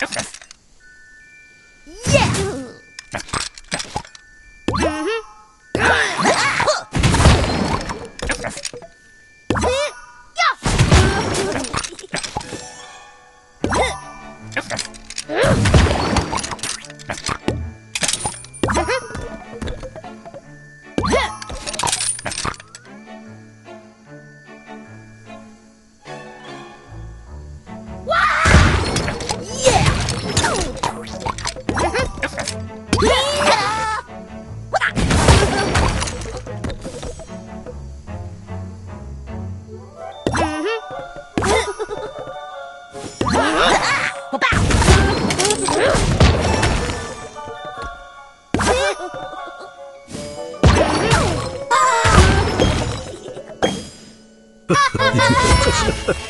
Yeah. 我爸。Ha ha ha!